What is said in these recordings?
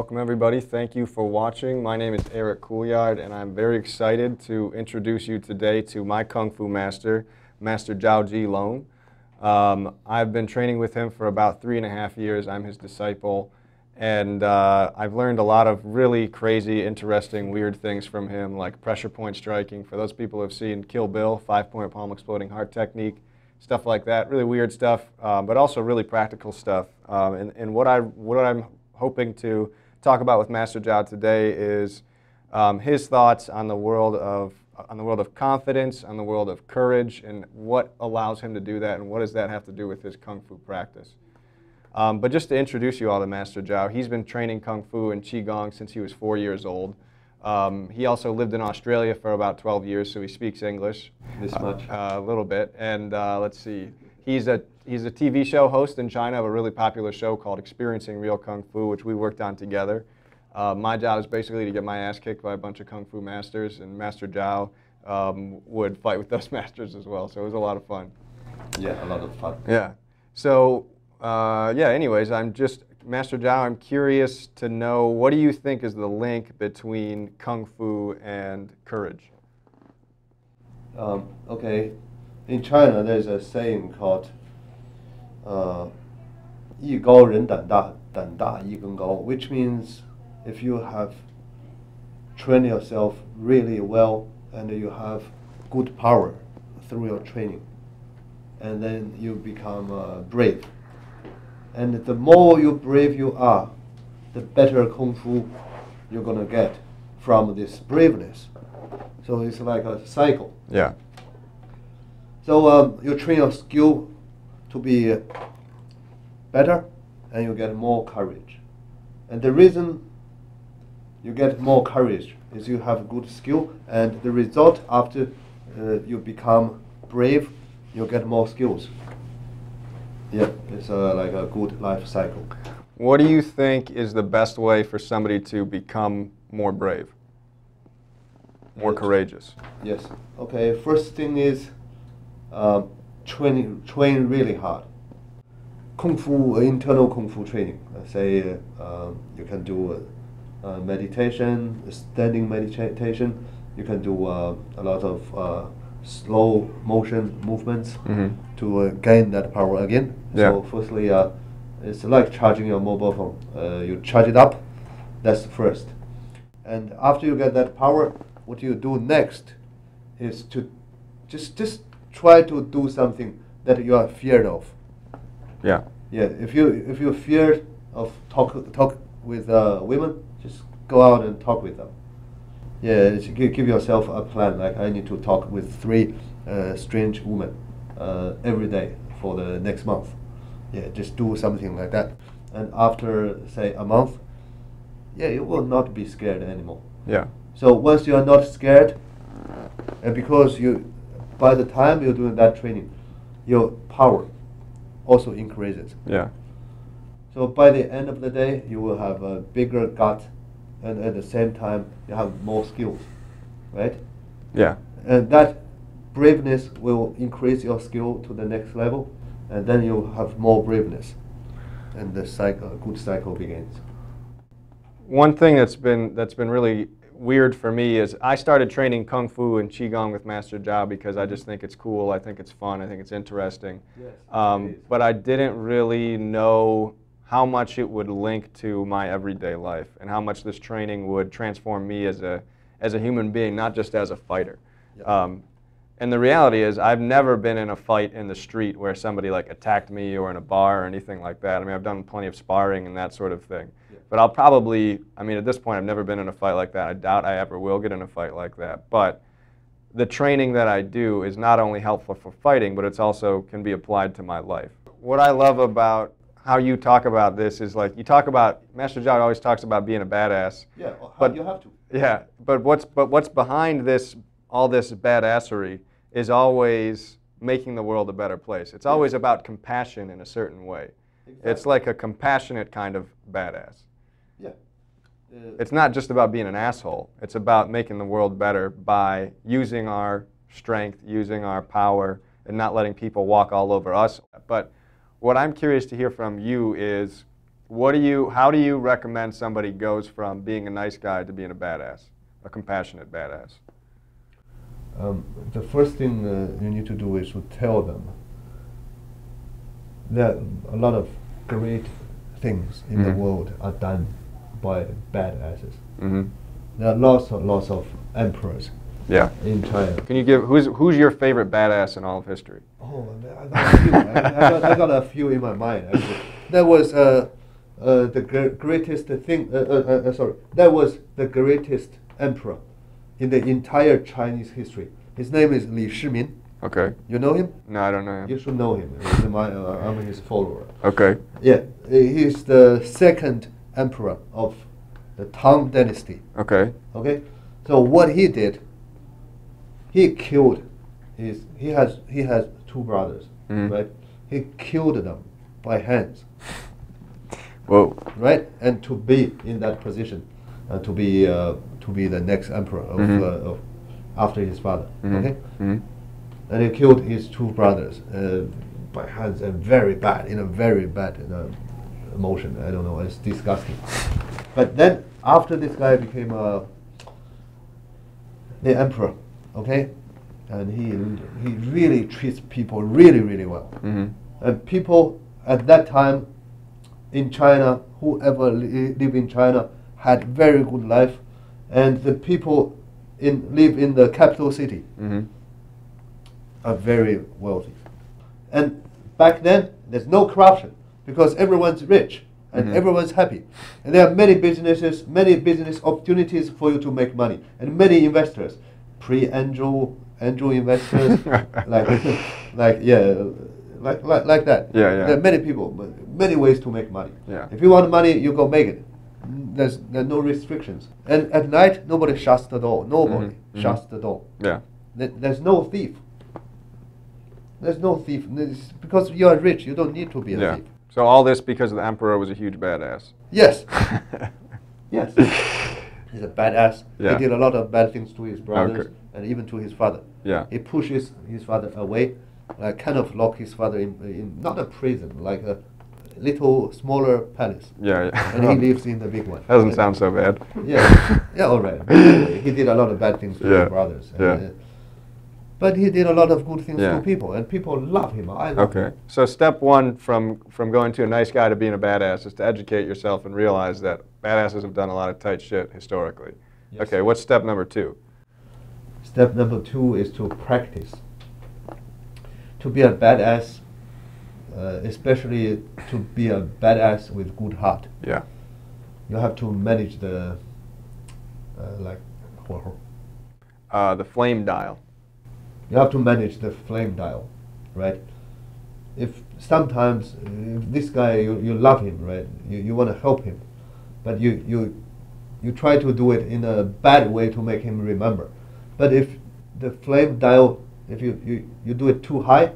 Welcome, everybody. Thank you for watching. My name is Eric Couillard, and I'm very excited to introduce you today to my Kung Fu master, Master Zhao Jilong. Um, I've been training with him for about three and a half years. I'm his disciple, and uh, I've learned a lot of really crazy, interesting, weird things from him, like pressure point striking. For those people who have seen Kill Bill, five-point palm exploding heart technique, stuff like that. Really weird stuff, um, but also really practical stuff. Um, and, and what I what I'm hoping to talk about with Master Zhao today is um, his thoughts on the world of on the world of confidence, on the world of courage, and what allows him to do that, and what does that have to do with his kung fu practice. Um, but just to introduce you all to Master Zhao, he's been training kung fu and qigong since he was four years old. Um, he also lived in Australia for about 12 years, so he speaks English. This much? Uh, a little bit. And uh, let's see, he's a he's a TV show host in China of a really popular show called Experiencing Real Kung Fu, which we worked on together. Uh, my job is basically to get my ass kicked by a bunch of Kung Fu masters, and Master Zhao um, would fight with those masters as well, so it was a lot of fun. Yeah, a lot of fun. Yeah. So, uh, yeah, anyways, I'm just, Master Zhao, I'm curious to know what do you think is the link between Kung Fu and courage? Um, okay, in China there's a saying called uh, 艺高人胆大，胆大艺更高, which means if you have trained yourself really well and you have good power through your training, and then you become uh, brave. And the more you brave you are, the better kung fu you're gonna get from this braveness. So it's like a cycle. Yeah. So um, you train your skill to be better, and you get more courage. And the reason you get more courage is you have good skill, and the result after uh, you become brave, you get more skills. Yeah, it's uh, like a good life cycle. What do you think is the best way for somebody to become more brave, more courageous? Yes. Okay. First thing is um, training. Train really hard. Kung fu uh, internal kung fu training. Say uh, you can do uh, uh, meditation, standing meditation. You can do uh, a lot of uh, slow motion movements Mhm. to uh, gain that power again. Yeah. So firstly, uh, it's like charging your mobile phone. Uh, you charge it up. That's first. And after you get that power, what you do next is to just just try to do something that you are feared of. Yeah. Yeah, if you if you're feared of talk talk with uh, women, just go out and talk with them. Yeah, just give yourself a plan. Like I need to talk with three uh, strange women uh, every day for the next month. Yeah, just do something like that. And after say a month, yeah, you will not be scared anymore. Yeah. So once you are not scared, and because you, by the time you're doing that training, your power also increases. Yeah. So by the end of the day, you will have a bigger gut, and at the same time, you have more skills, right? Yeah. And that braveness will increase your skill to the next level, and then you have more braveness, and the cycle, good cycle begins. One thing that's been that's been really weird for me is I started training kung fu and qigong with Master Zhao because I just think it's cool. I think it's fun. I think it's interesting. Yes, Um, it but I didn't really know how much it would link to my everyday life and how much this training would transform me as a as a human being, not just as a fighter. Yeah. Um, and the reality is, I've never been in a fight in the street where somebody like attacked me or in a bar or anything like that. I mean, I've done plenty of sparring and that sort of thing. Yeah. But I'll probably, I mean, at this point, I've never been in a fight like that. I doubt I ever will get in a fight like that. But the training that I do is not only helpful for fighting, but it's also can be applied to my life. What I love about how you talk about this is like you talk about Master Zhao always talks about being a badass. Yeah, But- you have to. Yeah, but what's but what's behind this all this badassery is always making the world a better place. It's always about compassion in a certain way. It's like a compassionate kind of badass. Yeah. Uh, It's not just about being an asshole. It's about making the world better by using our strength, using our power, and not letting people walk all over us. But what I'm curious to hear from you is what do you? How do you recommend somebody goes from being a nice guy to being a badass, a compassionate badass? Um, the first thing uh, you need to do is to tell them that a lot of great things in the Mhm. world are done by badasses. hmm There are lots and lots of emperors Yeah. in China. Can you give who's who's your favorite badass in all of history? Oh, I got a few. I, I got, I got a few in my mind. Actually. That was uh, uh, the gr- greatest thing. Uh, uh, uh, sorry, that was the greatest emperor in the entire Chinese history. His name is Li Shimin. Okay. You know him? No, I don't know. Him. You should know him. He's my, uh, I'm his follower. Okay. Yeah, he's the second emperor of the Tang Dynasty. Okay. Okay, so what he did, he killed his. He has he has two brothers, Mhm. right? He killed them by hands, Whoa. right? And to be in that position, uh, to be uh, to be the next emperor of, Mhm. uh, of after his father. Mhm. Okay, Mhm. and he killed his two brothers uh, by hands and very bad in a very bad uh, emotion. I don't know. It's disgusting. But then after this guy became uh, the emperor, okay, and he he really treats people really really well. Mhm. And people at that time in China, whoever li- live in China, had very good life, and the people in live in the capital city Mhm. are very wealthy. And back then, there's no corruption because everyone's rich and Mhm. everyone's happy. And there are many businesses, many business opportunities for you to make money, and many investors, pre-angel, angel investors, like, like yeah, like, like, like that. Yeah, yeah. There are many people, many ways to make money. Yeah. If you want money, you go make it. There's, there are no restrictions. And at night, nobody shuts the door. Nobody Mhm, mhm. shuts the door. Yeah. There- There's no thief. There's no thief. Because you are rich, you don't need to be a Yeah. thief. So all this because the emperor was a huge badass. Yes, yes. He's a badass. Yeah. He did a lot of bad things to his brothers Okay. and even to his father. Yeah. He pushes his father away, like kind of lock his father in, in not a prison, like a little smaller palace. Yeah. yeah. And he lives in the big one. Doesn't sound so bad. Yeah, yeah, all right. He did a lot of bad things to Yeah, his brothers. and, yeah. uh, but he did a lot of good things Yeah. to people, and people love him. I love Okay. him. So step one from from going to a nice guy to being a badass is to educate yourself and realize that badasses have done a lot of tight shit historically. Yes. Okay. What's step number two? Step number two is to practice. To be a badass, uh, especially to be a badass with good heart, Yeah. you have to manage the uh, like Uh, the flame dial. you have to manage the flame dial, right? If sometimes if this guy you, you love him, right? You, you want to help him, but you, you you try to do it in a bad way to make him remember. But if the flame dial, if you, you, you do it too high,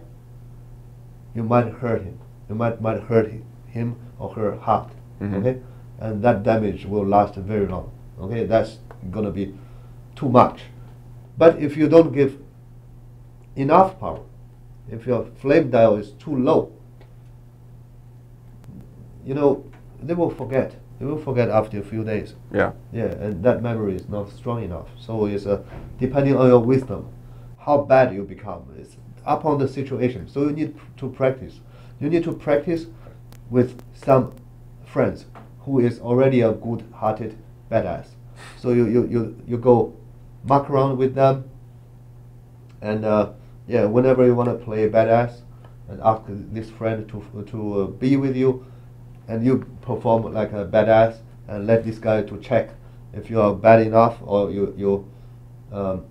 you might hurt him. You might might hurt hi- him or her heart. Mhm. Okay, and that damage will last very long. Okay, that's gonna be too much. But if you don't give enough power, if your flame dial is too low, you know, they will forget. They will forget after a few days. Yeah. Yeah, and that memory is not strong enough. So it's uh, depending on your wisdom, how bad you become. It's upon the situation. So you need to practice. You need to practice with some friends who is already a good-hearted badass. So you, you, you, you go muck around with them, and uh, yeah, whenever you want to play badass, and ask this friend to to uh, be with you, and you perform like a badass, and let this guy to check if you are bad enough or you you um,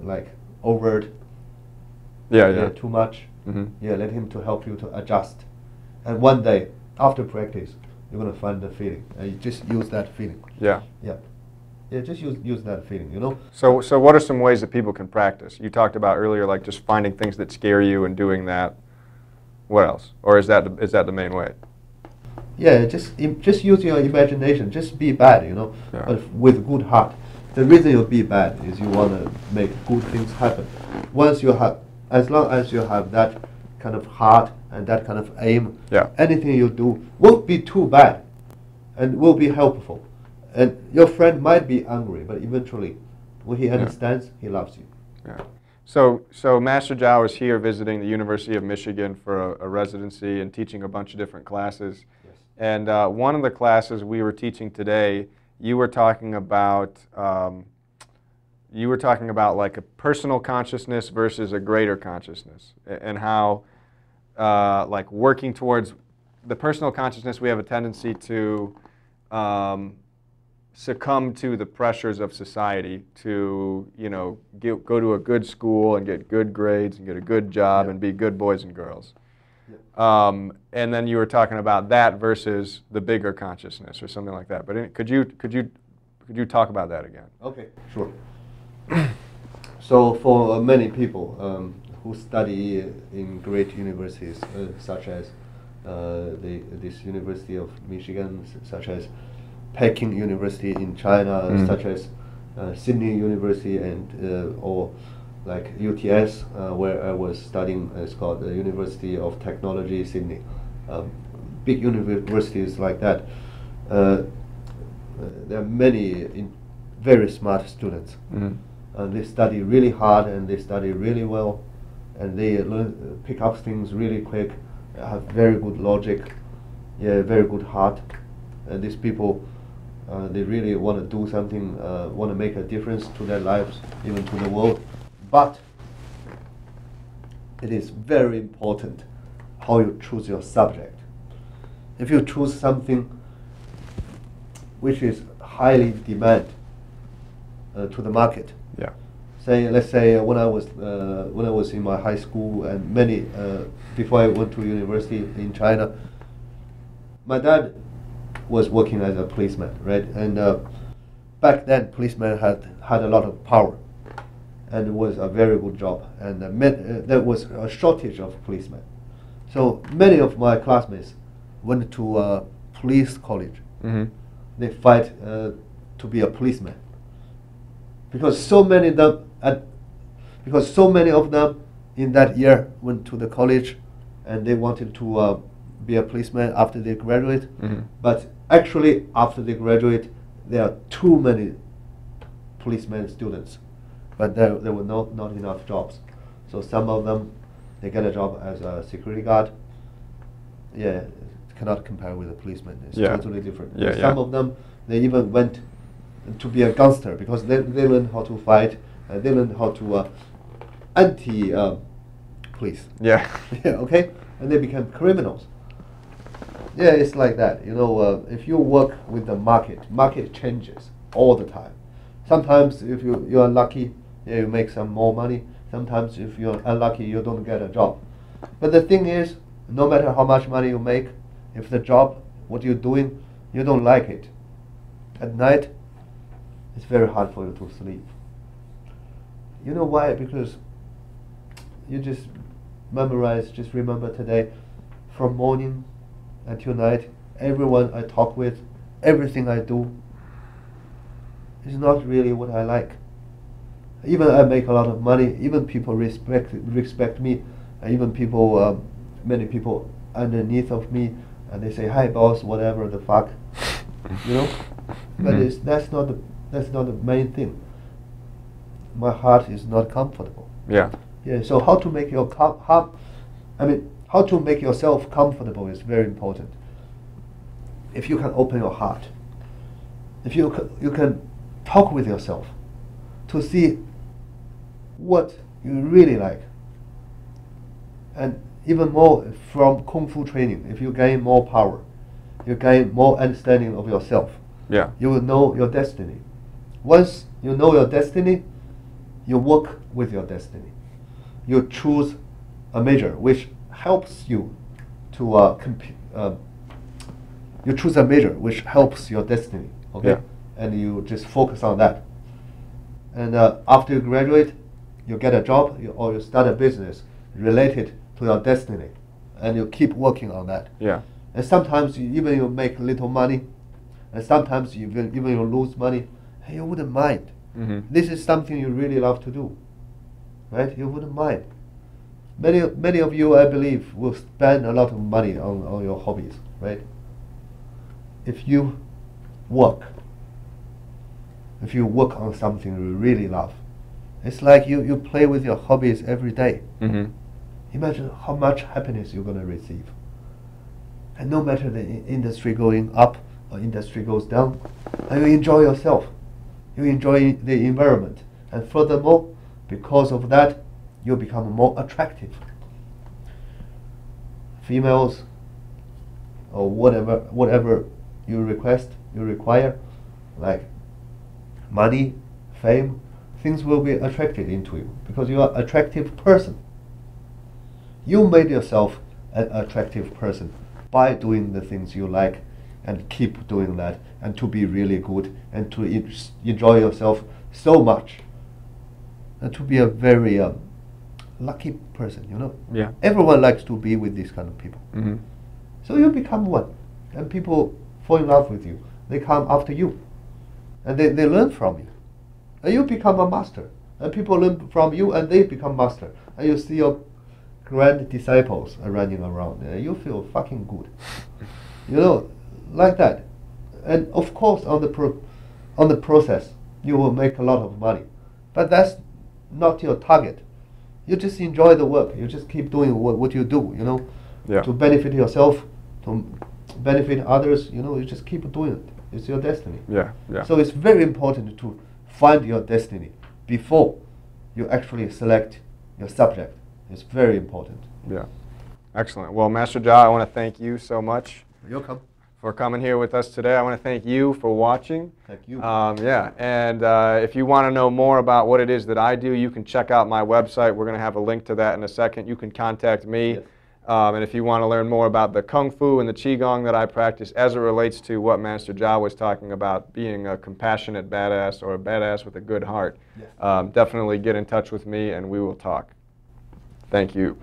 like overt Yeah. yeah, too much. hmm Yeah, let him to help you to adjust. And one day after practice, you're gonna find the feeling, and you just use that feeling. Yeah. Yeah, yeah, just use use that feeling. You know. So, so what are some ways that people can practice? You talked about earlier, like just finding things that scare you and doing that. What else? Or is that the, is that the main way? Yeah, just just use your imagination. Just be bad, you know, Yeah. but with good heart. The reason you be bad is you want to make good things happen. Once you have, as long as you have that kind of heart and that kind of aim, Yeah. anything you do won't be too bad and will be helpful. And your friend might be angry, but eventually, when he understands, he loves you. Yeah. So, so Master Zhao is here visiting the University of Michigan for a, a residency and teaching a bunch of different classes. Yes. And uh, one of the classes we were teaching today, you were talking about, um, you were talking about like a personal consciousness versus a greater consciousness, and how, uh, like working towards the personal consciousness, we have a tendency to um, succumb to the pressures of society to, you know, get, go to a good school and get good grades and get a good job Yeah. and be good boys and girls. Um, and then you were talking about that versus the bigger consciousness or something like that. But in- could you, could you, could you talk about that again? Okay, sure. So for uh, many people um, who study in great universities, uh, such as uh, the, this University of Michigan, s- such as Peking University in China, Mm. such as uh, Sydney University, and uh, or like UTS, uh, where I was studying. It's called the University of Technology Sydney. Um, big universities like that. Uh, uh, there are many in very smart students. Mm-hmm. They study really hard and they study really well, and they learn, pick up things really quick, have very good logic, yeah, very good heart. And these people, uh, they really want to do something, uh, want to make a difference to their lives, even to the world. But it is very important how you choose your subject. If you choose something which is highly demand uh, to the market, Yeah. say let's say uh, when I was uh, when I was in my high school and many uh, before I went to university in China, my dad was working as a policeman, right? And uh, back then, policemen had had a lot of power, and it was a very good job. And uh, met, uh, there was a shortage of policemen, so many of my classmates went to uh, police college Mm-hmm. they fight uh, to be a policeman because so many of them at, because so many of them in that year went to the college and they wanted to uh, be a policeman after they graduate Mhm. but actually after they graduate there are too many policemen students but there, there were not, not enough jobs so some of them they get a job as a security guard yeah, cannot compare with a policeman. It's Yeah. totally different. Yeah, Some yeah. of them, they even went to be a gangster because they, they learn how to fight. Uh, they learn how to uh, anti uh, police. Yeah. yeah, okay, and they become criminals. Yeah, it's like that. You know, uh, if you work with the market, market changes all the time. Sometimes if you you are lucky, yeah, you make some more money. Sometimes if you're unlucky, you don't get a job. But the thing is, no matter how much money you make, if the job, what you're doing, you don't like it, at night, it's very hard for you to sleep. You know why? Because you just memorize, just remember today, from morning until night, everyone I talk with, everything I do, is not really what I like. Even I make a lot of money, even people respect respect me, and even people, um, many people underneath of me, and they say, "Hi, boss," whatever the fuck, you know. But Mhm. it's that's not the that's not the main thing. My heart is not comfortable. Yeah. Yeah. So how to make your com- how, I mean, how to make yourself comfortable is very important. If you can open your heart, if you can, you can talk with yourself to see what you really like, and even more from kung fu training. If you gain more power, you gain more understanding of yourself. Yeah. You will know your destiny. Once you know your destiny, you work with your destiny. You choose a major which helps you to uh, comp- uh, you choose a major which helps your destiny. Okay, Yeah. and you just focus on that. And uh, after you graduate, you get a job you, or you start a business related to your destiny, and you keep working on that. Yeah. And sometimes you, even you make little money, and sometimes you will, even you lose money, and you wouldn't mind. Mm-hmm. This is something you really love to do, right? You wouldn't mind. many many of you, I believe, will spend a lot of money on, on your hobbies, right? If you work, if you work on something you really love, it's like you, you play with your hobbies every day. Mm-hmm. Imagine how much happiness you're going to receive. And no matter the i- industry going up or industry goes down, and you enjoy yourself. You enjoy the environment. And furthermore, because of that, you become more attractive. Females or whatever whatever you request, you require, like money, fame, things will be attracted into you because you are attractive person. You made yourself an attractive person by doing the things you like and keep doing that and to be really good and to enjoy yourself so much and to be a very um, lucky person, you know. Yeah. Everyone likes to be with these kind of people. Mm-hmm. So you become one, and people fall in love with you. They come after you, and they, they learn from you, and you become a master. And people learn from you, and they become master. And you see your grand disciples are running around, and you feel fucking good. you know, like that. And of course, on the pro- on the process, you will make a lot of money, but that's not your target. You just enjoy the work. You just keep doing what, what you do. You know Yeah. to benefit yourself, to benefit others. You know, you just keep doing it. It's your destiny. Yeah. Yeah. So it's very important to find your destiny before you actually select your subject. It's very important. yeah. Excellent. Well, Master Zhao, I want to thank you so much You're welcome. For coming here with us today. I want to thank you for watching. Thank you. Um, yeah, and uh, if you want to know more about what it is that I do, you can check out my website. We're going to have a link to that in a second. You can contact me. Yes. Um, and if you want to learn more about the Kung Fu and the Qigong that I practice as it relates to what Master Zhao was talking about, being a compassionate badass or a badass with a good heart, Yes. um, definitely get in touch with me and we will talk. Thank you.